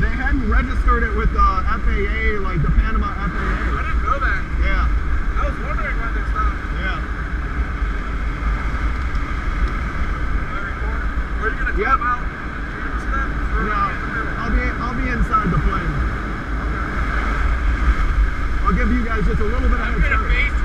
They hadn't registered it with uh, the FAA, like the Panama FAA. I didn't know that. Yeah, I was wondering why they stopped. yeah. Are you gonna Yep. out No. I'll be I'll be inside the plane. Okay. I'll give you guys just a little bit of I'm